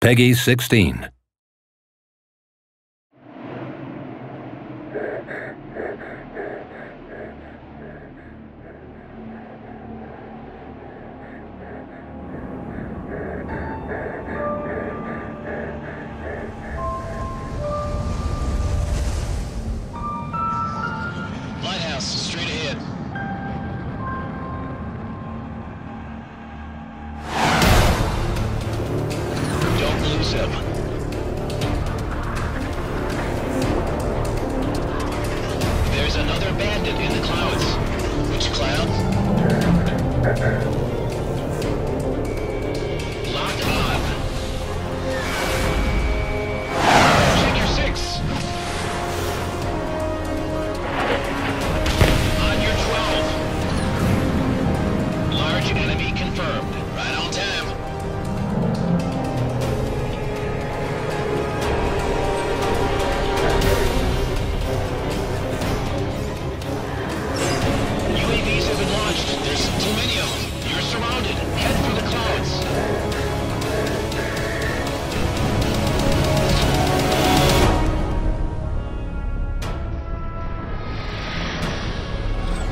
Peggy 16. have been launched. There's too many of them. You're surrounded. Head for the clouds.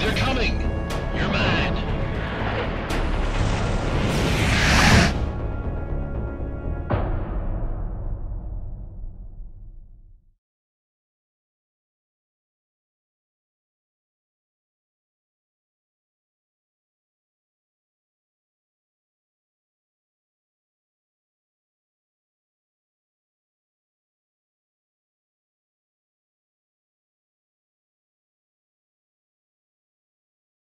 They're coming!